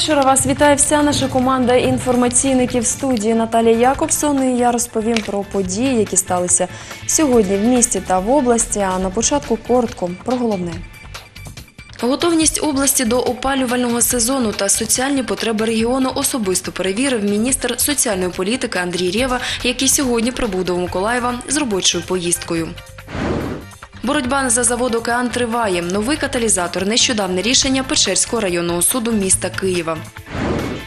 Вечора. Вас вітає вся наша команда інформаційників студії Наталія Якобсон. І я розповім про події, які сталися сьогодні в місті та в області. А на початку коротко про головне. Готовність області до опалювального сезону та соціальні потреби регіону особисто перевірив міністр соціальної політики Андрій Рєва, який сьогодні прибув до Миколаєва з робочою поїздкою. Боротьба за завод «Океан» триває. Новий каталізатор – нещодавне рішення Печерського районного суду міста Києва.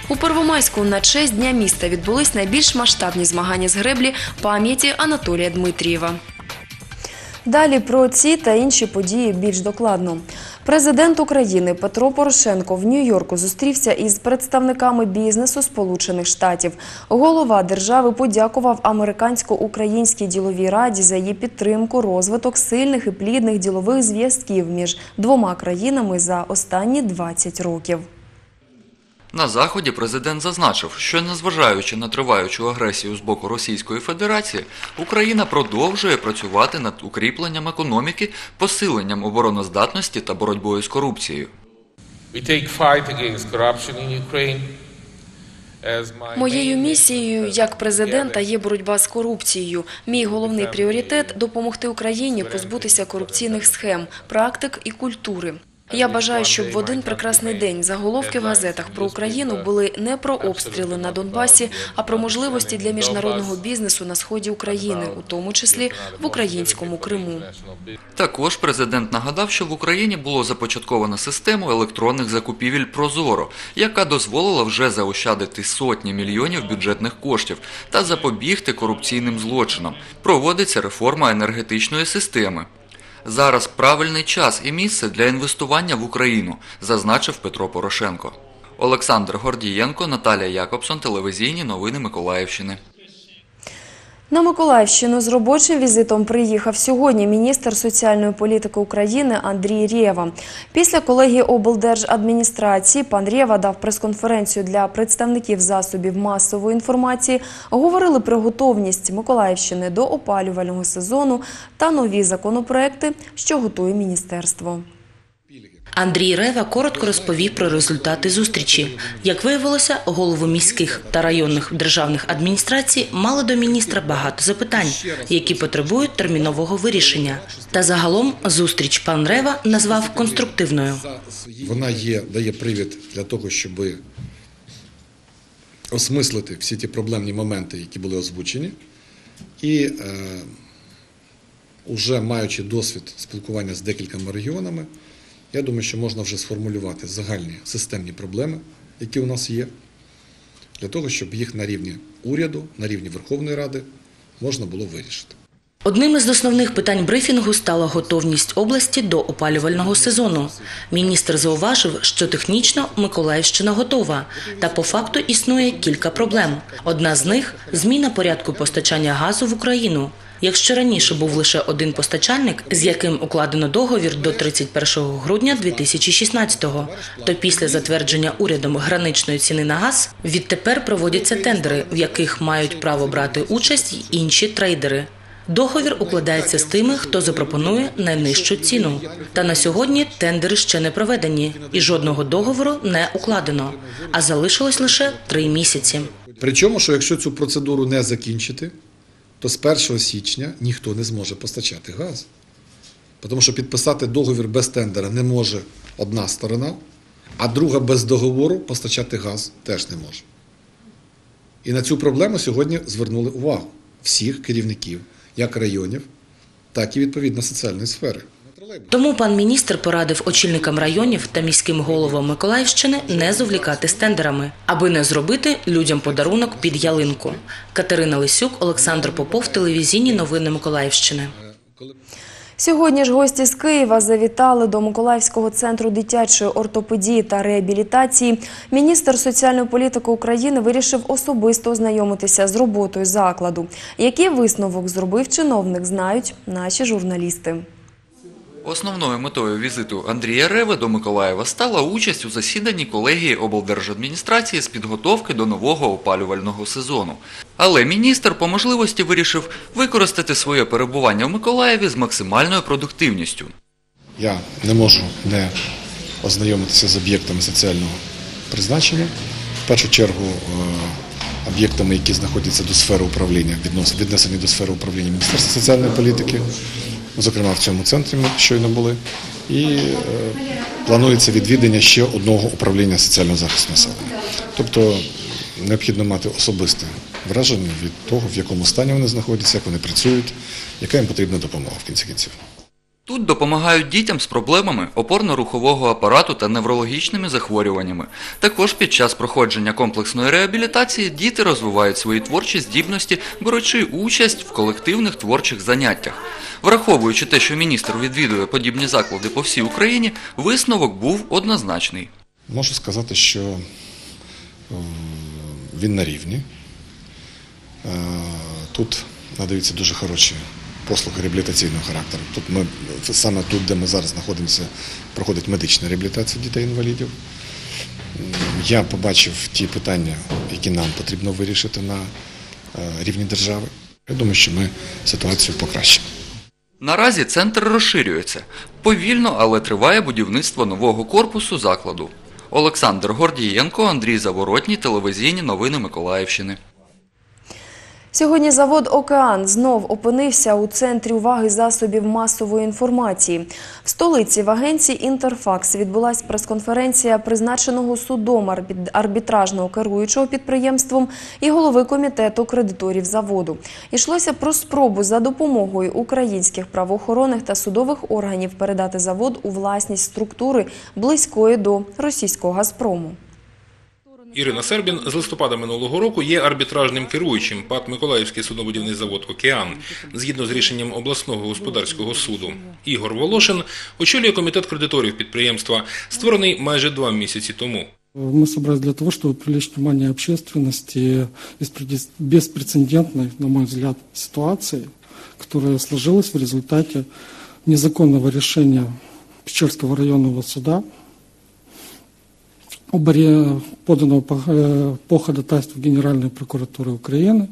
У Первомайську на честь Дня міста відбулись найбільш масштабні змагання з греблі пам'яті Анатолія Дмитрієва. Далі про ці та інші події більш докладно. Президент України Петро Порошенко в Нью-Йорку зустрівся із представниками бізнесу Сполучених Штатів. Голова держави подякував американсько-українській діловій раді за її підтримку, розвиток сильних і плідних ділових зв'язків між двома країнами за останні 20 років. На заході президент зазначив, що незважаючи на триваючу агресію з боку Російської Федерації, Україна продовжує працювати над укріпленням економіки, посиленням обороноздатності та боротьбою з корупцією. We take fight against corruption in Ukraine. Моєю місією як президента є боротьба з корупцією. Мій головний пріоритет допомогти Україні позбутися корупційних схем, практик і культури. Я бажаю, щоб в один прекрасний день заголовки в газетах про Україну були не про обстріли на Донбасі, а про можливості для міжнародного бізнесу на сході України, у тому числі в українському Криму. Також президент нагадав, що в Україні було започатковано систему електронних закупівель Прозоро, яка дозволила вже заощадити сотні мільйонів бюджетних коштів та запобігти корупційним злочинам. Проводиться реформа енергетичної системи. Зараз правильний час і місце для інвестування в Україну, зазначив Петро Порошенко. Олександр Гордієнко, Наталія Якобсон, телевізійні новини Миколаївщини. На Миколаївщину з робочим візитом приїхав сьогодні міністр соціальної політики України Андрій Рєва. Після колегії облдержадміністрації пан Рєва дав прес-конференцію для представників засобів масової інформації. Говорили про готовність Миколаївщини до опалювального сезону та нові законопроекти, що готує міністерство. Андрій Рева коротко розповів про результати зустрічі. Як виявилося, голови міських та районних державних адміністрацій мали до міністра багато запитань, які потребують термінового вирішення. Та загалом зустріч пан Рева назвав конструктивною. Вона є, дає привід для того, щоб осмислити всі ті проблемні моменти, які були озвучені, і е, уже маючи досвід спілкування з декількома регіонами, я думаю, що можна вже сформулювати загальні системні проблеми, які у нас є, для того, щоб їх на рівні уряду, на рівні Верховної Ради можна було вирішити. Одним із основних питань брифінгу стала готовність області до опалювального сезону. Міністр зауважив, що технічно Миколаївщина готова, та по факту існує кілька проблем. Одна з них зміна порядку постачання газу в Україну. Якщо раніше був лише один постачальник, з яким укладено договір до 31 грудня 2016-го, то після затвердження урядом граничної ціни на газ відтепер проводяться тендери, в яких мають право брати участь й інші трейдери. Договір укладається з тими, хто запропонує найнижчу ціну. Та на сьогодні тендери ще не проведені і жодного договору не укладено, а залишилось лише три місяці. Причому, що якщо цю процедуру не закінчити, то з 1 січня ніхто не зможе постачати газ. Тому що підписати договір без тендера не може одна сторона, а друга без договору постачати газ теж не може. І на цю проблему сьогодні звернули увагу всіх керівників, як районів, так і відповідно соціальної сфери. Тому пан міністр порадив очільникам районів та міським головам Миколаївщини не зувлікати стендерами, аби не зробити людям подарунок під ялинку. Катерина Лисюк, Олександр Попов, телевізійні новини Миколаївщини. Сьогодні ж гості з Києва завітали до Миколаївського центру дитячої ортопедії та реабілітації. Міністр соціальної політики України вирішив особисто ознайомитися з роботою закладу. Який висновок зробив чиновник, знають наші журналісти. Основною метою візиту Андрія Реви до Миколаєва стала участь у засіданні колегії облдержадміністрації з підготовки до нового опалювального сезону. Але міністр по можливості вирішив використати своє перебування в Миколаєві з максимальною продуктивністю. Я не можу не ознайомитися з об'єктами соціального призначення. В першу чергу е, об'єктами, які знаходяться до сфери управління, віднесені до сфери управління Міністерства соціальної політики, зокрема в цьому центрі ми щойно були. І е, планується відвідання ще одного управління соціального захисту населення. Тобто необхідно мати особисте враження від того, в якому стані вони знаходяться, як вони працюють, яка їм потрібна допомога в кінці кінців. Тут допомагають дітям з проблемами опорно-рухового апарату та неврологічними захворюваннями. Також під час проходження комплексної реабілітації діти розвивають свої творчі здібності, беручи участь в колективних творчих заняттях. Враховуючи те, що міністр відвідує подібні заклади по всій Україні, висновок був однозначний. Можу сказати, що е, він на рівні. Е, Тут надаються дуже хороші послуги реабілітаційного характеру. Тут ми саме тут, де ми зараз знаходимося, проходить медична реабілітація дітей-інвалідів. Я побачив ті питання, які нам потрібно вирішити на е, рівні держави. Я думаю, що ми ситуацію покращимо. Наразі центр розширюється. Повільно, але триває будівництво нового корпусу закладу. Олександр Гордієнко, Андрій Заворотній, телевізійні новини Миколаївщини. Сьогодні завод Океан знов опинився у центрі уваги засобів масової інформації. В столиці в агенції Інтерфакс відбулась прес-конференція призначеного судом арбі- арбітражного керуючого підприємством і голови комітету кредиторів заводу. Йшлося про спробу за допомогою українських правоохоронних та судових органів передати завод у власність структури близької до російського Газпрому. Ірина Сербін з листопада минулого року є арбітражним керуючим ПАТ Миколаївський суднобудівний завод Океан згідно з рішенням обласного господарського суду. Ігор Волошин очолює комітет кредиторів підприємства, створений майже два місяці тому. Мы собрались для того, чтобы привлечь внимание общественности беспреди- беспрецедентной, на мой взгляд, ситуации, которая сложилась в результате незаконного решения Печерского районного суда, поданного по, э, по ходатайству Генеральной прокуратуры Украины,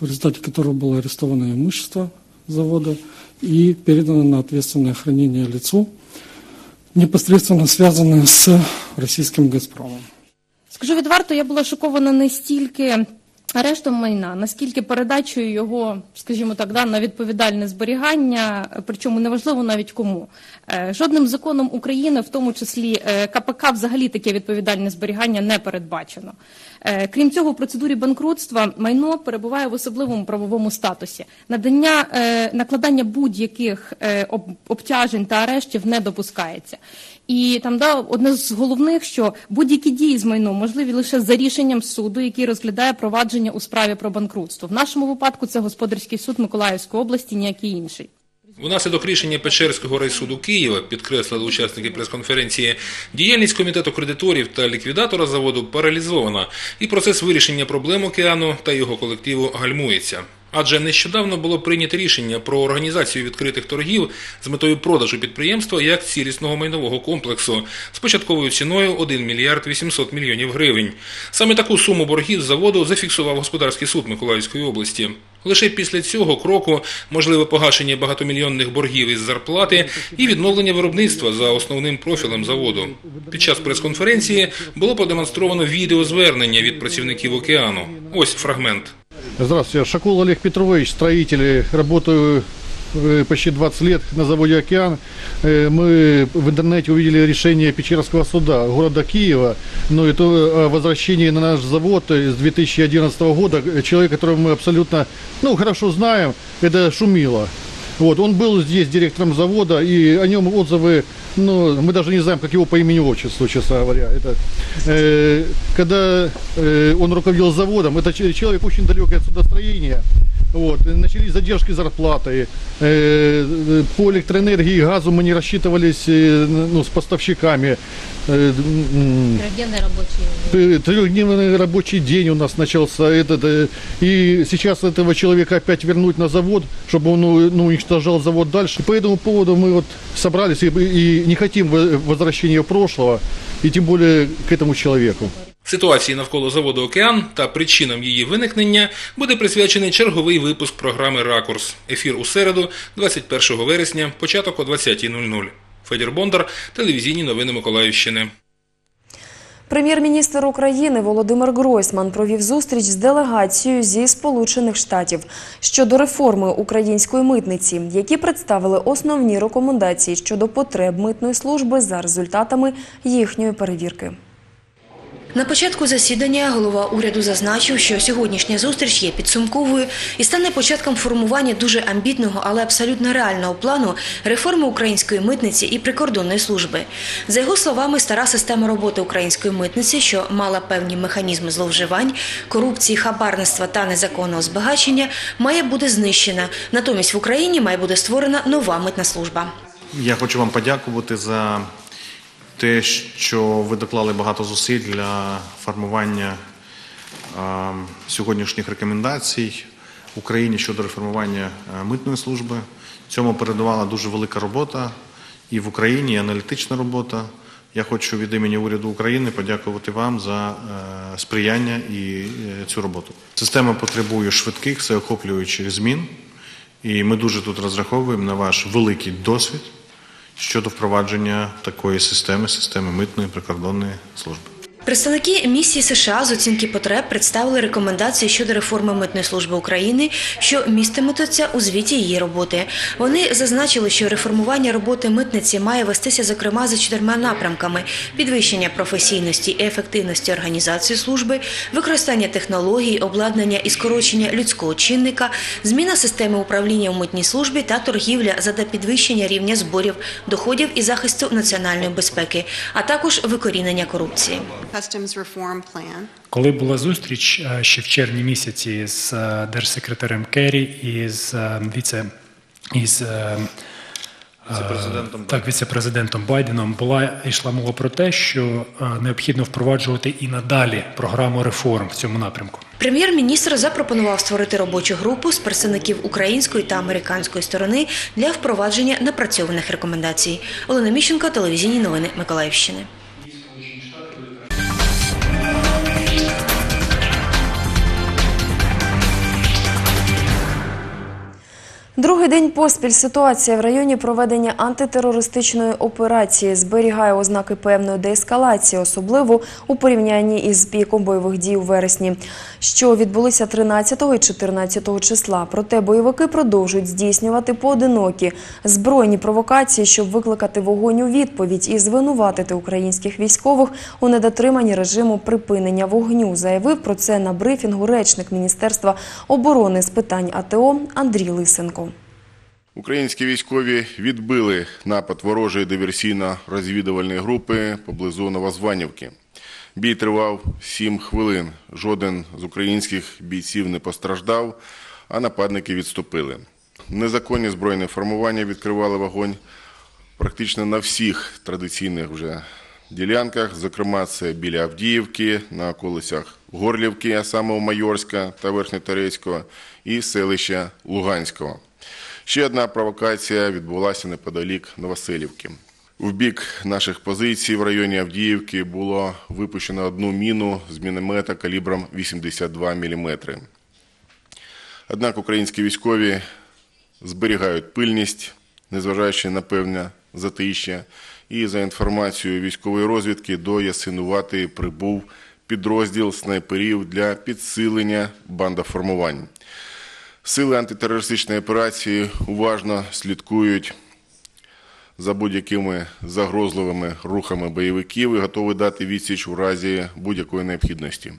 в результате которого было арестовано имущество завода и передано на ответственное хранение лицу, непосредственно связанное с российским «Газпромом». Скажу відверто, я була шокована не стільки арештом майна, наскільки передачею його, скажімо так, да, на відповідальне зберігання, причому неважливо навіть кому. Е, Жодним законом України, в тому числі е, КПК, взагалі таке відповідальне зберігання не передбачено. Е, Крім цього, в процедурі банкрутства майно перебуває в особливому правовому статусі. Надання накладання будь-яких обтяжень та арештів не допускається. І там да, одне з головних, що будь-які дії з майном можливі лише за рішенням суду, який розглядає провадження у справі про банкрутство. В нашому випадку це господарський суд Миколаївської області, ніякий інший. Унаслідок рішення Печерського райсуду Києва, підкреслили учасники прес-конференції, діяльність комітету кредиторів та ліквідатора заводу паралізована, і процес вирішення проблем океану та його колективу гальмується. Адже нещодавно було прийнято рішення про організацію відкритих торгів з метою продажу підприємства як цілісного майнового комплексу з початковою ціною 1 мільярд 800 мільйонів гривень. Саме таку суму боргів з заводу зафіксував господарський суд Миколаївської області. Лише після цього кроку можливе погашення багатомільйонних боргів із зарплати і відновлення виробництва за основним профілем заводу. Під час прес-конференції було продемонстровано відеозвернення від працівників океану. Ось фрагмент. Здравствуйте, Шакул Олег Петрович, строитель. Работаю э, почти 20 лет на заводе «Океан». Э, Мы в интернете увидели решение Печерского суда города Киева, но это о возвращении на наш завод э, с 2011 года. Э, Человек, которого мы абсолютно ну, хорошо знаем, это Шумило. Вот, он был здесь директором завода, и о нем отзывы, ну, мы даже не знаем, как его по имени-отчеству, честно говоря. Это, э, когда э, он руководил заводом, это че- человек очень далекий от судостроения. Вот, и начались задержки зарплаты. Э, э, по электроэнергии и газу мы не рассчитывались э, ну, с поставщиками. Э, м, Трехдневный рабочий. Т- Трехдневный рабочий день у нас начался. Этот, э, и сейчас этого человека опять вернуть на завод, чтобы он ну, ну, уничтожал завод дальше. По этому поводу мы вот собрались и, и не хотим во- возвращения прошлого, и тем более к этому человеку. Ситуації навколо заводу Океан та причинам її виникнення буде присвячений черговий випуск програми Ракурс. Ефір у середу, 21 вересня, початок о 20.00. Федір Бондар, телевізійні новини Миколаївщини. Прем'єр-міністр України Володимир Гройсман провів зустріч з делегацією зі Сполучених Штатів щодо реформи української митниці, які представили основні рекомендації щодо потреб митної служби за результатами їхньої перевірки. На початку засідання голова уряду зазначив, що сьогоднішня зустріч є підсумковою і стане початком формування дуже амбітного, але абсолютно реального плану реформи української митниці і прикордонної служби. За його словами, стара система роботи української митниці, що мала певні механізми зловживань, корупції, хабарництва та незаконного збагачення, має бути знищена. Натомість в Україні має бути створена нова митна служба. Я хочу вам подякувати за те, що ви доклали багато зусиль для формування сьогоднішніх рекомендацій Україні щодо реформування митної служби. Цьому передувала дуже велика робота і в Україні, і аналітична робота. Я хочу від імені уряду України подякувати вам за е, сприяння і е, цю роботу. Система потребує швидких, всеохоплюючих змін, і ми дуже тут розраховуємо на ваш великий досвід щодо впровадження такої системи, системи митної прикордонної служби. Представники місії США з оцінки потреб представили рекомендації щодо реформи митної служби України, що містимуться у звіті її роботи. Вони зазначили, що реформування роботи митниці має вестися зокрема за чотирма напрямками: підвищення професійності і ефективності організації служби, використання технологій, обладнання і скорочення людського чинника, зміна системи управління в митній службі та торгівля задля підвищення рівня зборів, доходів і захисту національної безпеки, а також викорінення корупції. Коли була зустріч е, ще в червні місяці з е, держсекретарем Керрі і з е, віце із Віце-президентом так, віце-президентом Байденом була йшла мова про те, що необхідно впроваджувати і надалі програму реформ в цьому напрямку. Прем'єр-міністр запропонував створити робочу групу з представників української та американської сторони для впровадження напрацьованих рекомендацій. Олена Міщенко, телевізійні новини Миколаївщини. Другий день поспіль ситуація в районі проведення антитерористичної операції зберігає ознаки певної деескалації, особливо у порівнянні із піком бойових дій у вересні, що відбулися 13 і 14 числа. Проте бойовики продовжують здійснювати поодинокі збройні провокації, щоб викликати вогонь у відповідь і звинуватити українських військових у недотриманні режиму припинення вогню. Заявив про це на брифінгу речник Міністерства оборони з питань АТО Андрій Лисенко. Українські військові відбили напад ворожої диверсійно-розвідувальної групи поблизу Новозванівки. Бій тривав 7 хвилин. Жоден з українських бійців не постраждав, а нападники відступили. Незаконні збройні формування відкривали вогонь практично на всіх традиційних вже ділянках. Зокрема, це біля Авдіївки, на околицях Горлівки, а саме у Майорська та Верхньоторецького, і селища Луганського. Ще одна провокація відбулася неподалік Новоселівки. В бік наших позицій в районі Авдіївки було випущено одну міну з міномета калібром 82 мм. Однак українські військові зберігають пильність, незважаючи на певне затища, і за інформацією військової розвідки до Ясинувати прибув підрозділ снайперів для підсилення бандоформувань. Сили антитерористичної операції уважно слідкують за будь-якими загрозливими рухами бойовиків і готові дати відсіч у разі будь-якої необхідності.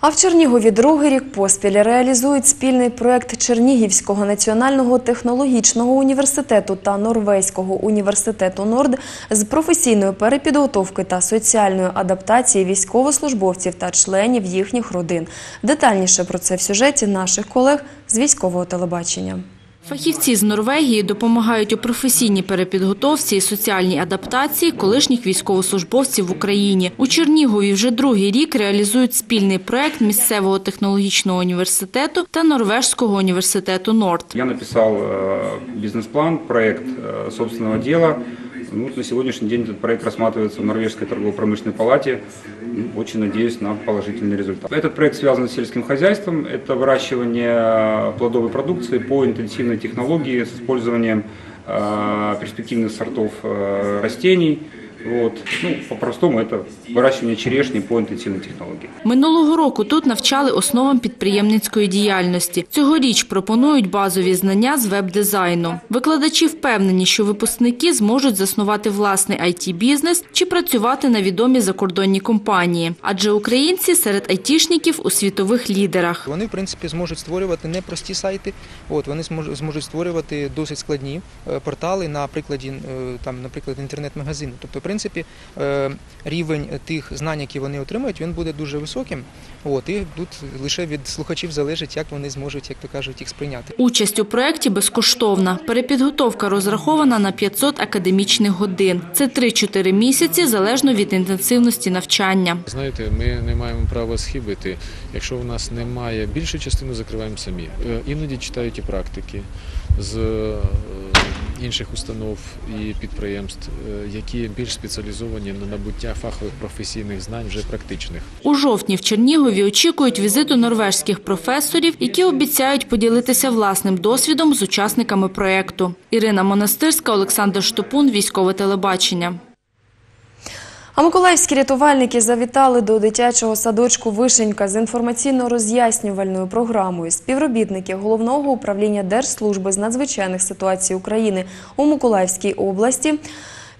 А в Чернігові другий рік поспіль реалізують спільний проект Чернігівського національного технологічного університету та Норвезького університету Норд з професійної перепідготовки та соціальної адаптації військовослужбовців та членів їхніх родин. Детальніше про це в сюжеті наших колег з військового телебачення. Фахівці з Норвегії допомагають у професійній перепідготовці і соціальній адаптації колишніх військовослужбовців в Україні. У Чернігові вже другий рік реалізують спільний проект місцевого технологічного університету та Норвежського університету Норд. Я написав э, бизнес-план, проект э, собственного дела. Ну, вот на сегодняшний день этот проект рассматривается в Норвежской торгово-промышленной палате. Ну, Очень надеюсь на положительный результат. Этот проект связан с сельским хозяйством. Это выращивание плодовой продукции по интенсивной технологии с использованием э, перспективных сортов э, растений, Вот. Ну, по-простому это выращивание черешни по интенсивной технологии. Минулого року тут навчали основам підприємницької діяльності. Цьогоріч пропонують базові знання з веб-дизайну. Викладачі впевнені, що випускники зможуть заснувати власний IT-бізнес чи працювати на відомі закордонні компанії. Адже українці серед айтішників у світових лідерах. Вони, в принципі, зможуть створювати непрості сайти. От вони змож- зможуть створювати досить складні е, портали на прикладі, е, там, наприклад, інтернет-магазину. Тобто, принципі, е, рівень тих знань, які вони отримають, він буде дуже високим. От і тут лише від слухачів залежить, як вони зможуть, як то кажуть, їх сприйняти. Участь у проєкті безкоштовна. Перепідготовка розрахована на 500 академічних годин. Це 3-4 місяці залежно від інтенсивності навчання. Знаєте, ми не маємо права схибити. Якщо в нас немає більшу частину, закриваємо самі. Е, Іноді читають і практики з е, інших установ і підприємств, е, які більш спеціалізовані на набуття фахових професійних знань вже практичних. У жовтні в Чернігові очікують візиту норвежських професорів, які обіцяють поділитися власним досвідом з учасниками проєкту. Ірина Монастирська, Олександр Штопун, Військове телебачення. А миколаївські рятувальники завітали до дитячого садочку Вишенька з інформаційно-роз'яснювальною програмою. Співробітники головного управління Держслужби з надзвичайних ситуацій України у Миколаївській області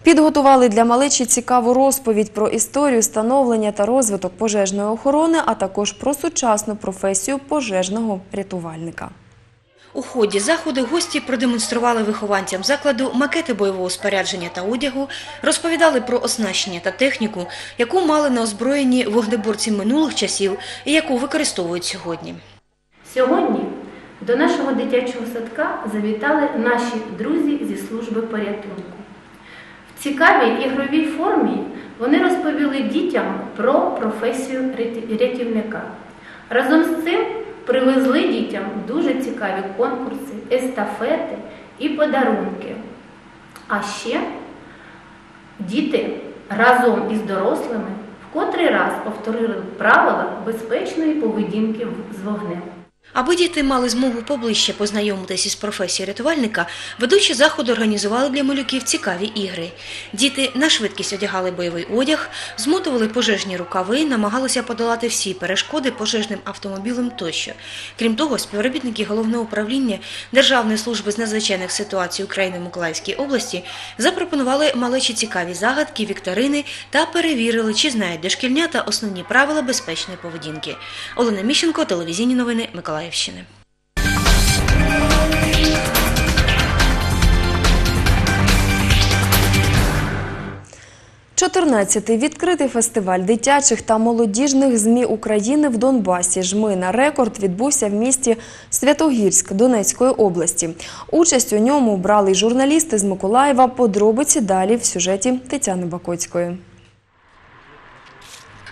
підготували для малечі цікаву розповідь про історію становлення та розвиток пожежної охорони, а також про сучасну професію пожежного рятувальника. У ході заходу гості продемонстрували вихованцям закладу макети бойового спорядження та одягу, розповідали про оснащення та техніку, яку мали на озброєнні вогнеборці минулих часів і яку використовують сьогодні. Сьогодні до нашого дитячого садка завітали наші друзі зі служби порятунку. В цікавій ігровій формі вони розповіли дітям про професію рятівника. Разом з цим привезли дітям дуже цікаві конкурси, естафети і подарунки. А ще діти разом із дорослими в котрий раз повторили правила безпечної поведінки з вогнем. Аби діти мали змогу поближче познайомитися із професією рятувальника, ведучі заходу організували для малюків цікаві ігри. Діти на швидкість одягали бойовий одяг, змотували пожежні рукави, намагалися подолати всі перешкоди пожежним автомобілем тощо. Крім того, співробітники головного управління Державної служби з надзвичайних ситуацій України Миколаївській області запропонували малечі цікаві загадки, вікторини та перевірили, чи знають дошкільнята основні правила безпечної поведінки. Олена Міщенко, телевізійні новини Миколаївщини. 14-й відкритий фестиваль дитячих та молодіжних ЗМІ України в Донбасі «Жмина Рекорд» відбувся в місті Святогірськ Донецької області. Участь у ньому брали й журналісти з Миколаєва. Подробиці далі в сюжеті Тетяни Бакоцької.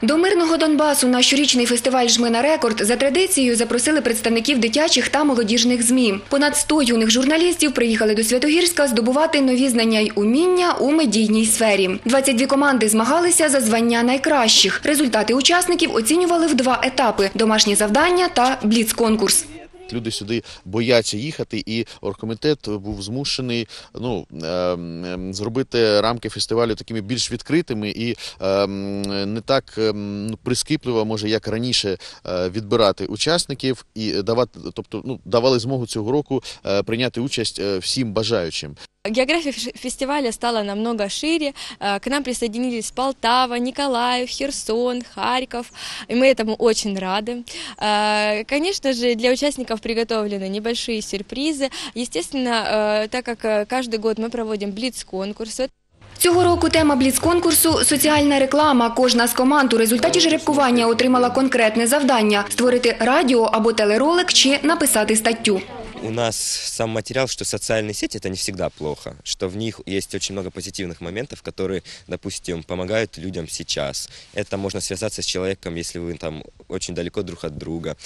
До мирного Донбасу на щорічний фестиваль «Жмина Рекорд» за традицією запросили представників дитячих та молодіжних ЗМІ. Понад 100 юних журналістів приїхали до Святогірська здобувати нові знання й уміння у медійній сфері. 22 команди змагалися за звання найкращих. Результати учасників оцінювали в два етапи – домашні завдання та бліц-конкурс. Люди сюди бояться їхати, і оргкомітет був змушений ну, ем, ем, зробити рамки фестивалю такими більш відкритими і ем, не так ну, прискіпливо, може, як раніше, е, відбирати учасників і давати, тобто, ну, давали змогу цього року е, прийняти участь е, всім бажаючим. География феш- фестиваля стала намного шире. Э, К нам присоединились Полтава, Николаев, Херсон, Харьков. И мы этому очень рады. Э, Конечно же, для участников приготовлены небольшие сюрпризы. Естественно, э, так как э, каждый год мы проводим блиц-конкурсы, Цього року тема бліц-конкурсу – соціальна реклама. Кожна з команд у результаті жеребкування отримала конкретне завдання – створити радіо або телеролик чи написати статтю. У нас сам материал, что социальные сети это не всегда плохо, что в них есть очень много позитивных моментов, которые, допустим, помогают людям сейчас. Это можно связаться с человеком, если вы там очень далеко друг от друга.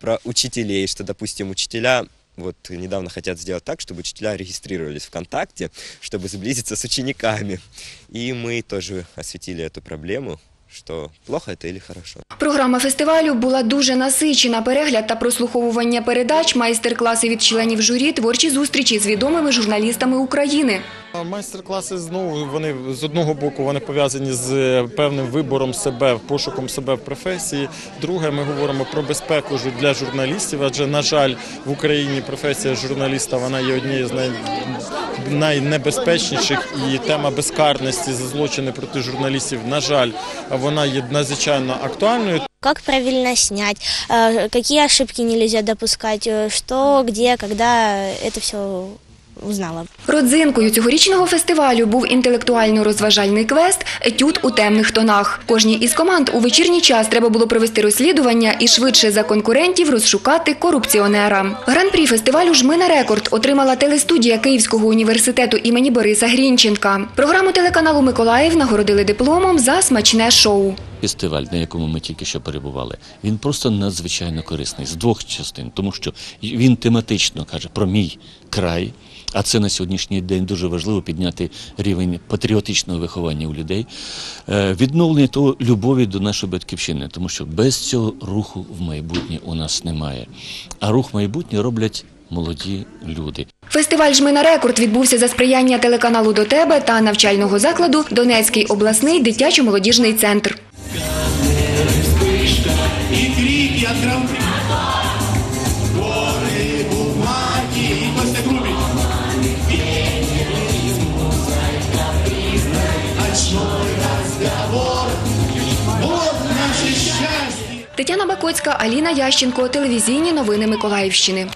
Про учителей, что, допустим, учителя вот недавно хотят сделать так, чтобы учителя регистрировались ВКонтакте, чтобы сблизиться с учениками. И мы тоже осветили эту проблему что плохо це или хорошо. Програма фестивалю була дуже насичена. Перегляд та прослуховування передач, майстер-класи від членів журі, творчі зустрічі з відомими журналістами України. А Майстер-класи знову вони з одного боку вони пов'язані з е, певним вибором себе, пошуком себе в професії. Друге, ми говоримо про безпеку жу- для журналістів, адже на жаль, в Україні професія журналіста вона є однією з най... найнебезпечніших, і тема безкарності за злочини проти журналістів, на жаль, вона є надзвичайно актуальною. Как правильно снять, э, какие ошибки нельзя допускать, э, что, где, когда это все узнала. Родзинкою цьогорічного фестивалю був інтелектуально-розважальний квест Етюд у темних тонах. Кожній із команд у вечірній час треба було провести розслідування і швидше за конкурентів розшукати корупціонера. Гран-прі фестивалю Жмина рекорд отримала телестудія Київського університету імені Бориса Грінченка. Програму телеканалу Миколаїв нагородили дипломом за смачне шоу. Фестиваль, на якому ми тільки що перебували, він просто надзвичайно корисний з двох частин, тому що він тематично каже про мій край. А це на сьогоднішній день дуже важливо підняти рівень патріотичного виховання у людей, е, відновлення того любові до нашої батьківщини, тому що без цього руху в майбутнє у нас немає. А рух в майбутнє роблять молоді люди. Фестиваль Жмина рекорд відбувся за сприяння телеканалу до тебе та навчального закладу Донецький обласний дитячо-молодіжний центр. Тетяна Бакоцька, Аліна Ященко, телевізійні новини Миколаївщини.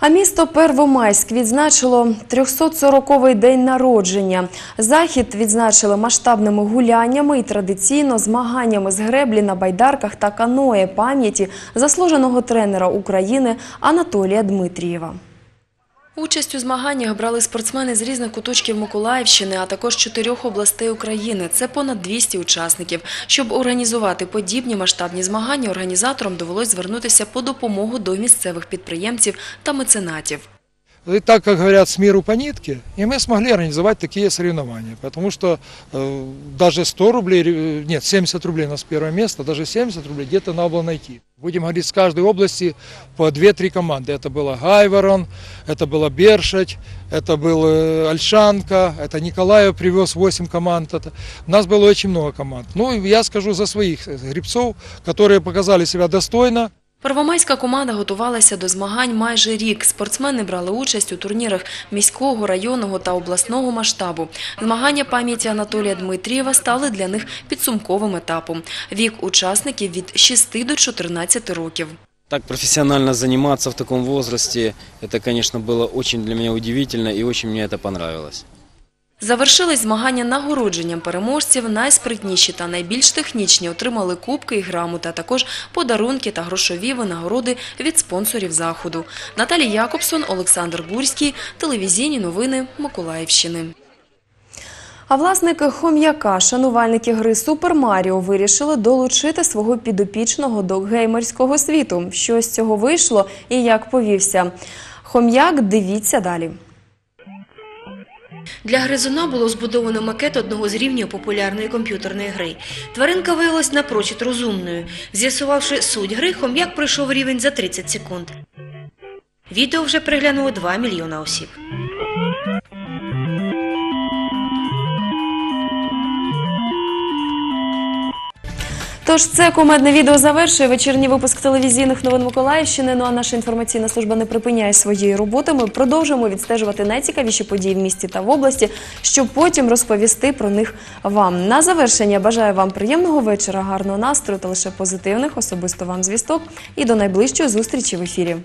А місто Первомайськ відзначило 340-й день народження. Захід відзначили масштабними гуляннями і традиційно змаганнями з греблі на байдарках та каное пам'яті заслуженого тренера України Анатолія Дмитрієва. Участь у змаганнях брали спортсмени з різних куточків Миколаївщини, а також чотирьох областей України. Це понад 200 учасників. Щоб організувати подібні масштабні змагання, організаторам довелось звернутися по допомогу до місцевих підприємців та меценатів. И так как говорят, с миру по нитке, и мы смогли организовать такие соревнования, потому что э, даже 100 рублей, э, нет, 70 рублей у нас первое место, даже 70 рублей где-то надо было найти. Будем говорить, с каждой области по 2-3 команды. Это было Гайворон, это была Бершать, это был э, Альшанка, это Николаев привез 8 команд. Это... У нас было очень много команд. Ну, я скажу за своих э, гребцов, которые показали себя достойно. Первомайська команда готувалася до змагань майже рік. Спортсмени брали участь у турнірах міського, районного та обласного масштабу. Змагання пам'яті Анатолія Дмитрієва стали для них підсумковим етапом. Вік учасників від 6 до 14 років. Так профессионально заниматься в таком возрасте, это, конечно, было очень для меня удивительно и очень мне это понравилось. Завершились змагання нагородженням переможців. Найспритніші та найбільш технічні отримали кубки і грамоти, а також подарунки та грошові винагороди від спонсорів заходу. Наталія Якобсон, Олександр Гурський, телевізійні новини Миколаївщини. А власники хом'яка, шанувальники гри Супер Маріо, вирішили долучити свого підопічного до геймерського світу. Що з цього вийшло і як повівся хом'як, дивіться далі. Для гризуна було збудовано макет одного з рівнів популярної комп'ютерної гри. Тваринка виявилась напрочуд розумною. З'ясувавши суть гри, хом'як пройшов рівень за 30 секунд. Відео вже приглянуло 2 мільйона осіб. Тож це кумедне відео завершує вечірній випуск телевізійних новин Миколаївщини. Ну а наша інформаційна служба не припиняє своєї роботи. Ми продовжуємо відстежувати найцікавіші події в місті та в області, щоб потім розповісти про них вам. На завершення бажаю вам приємного вечора, гарного настрою та лише позитивних, особисто вам звісток. І до найближчої зустрічі в ефірі.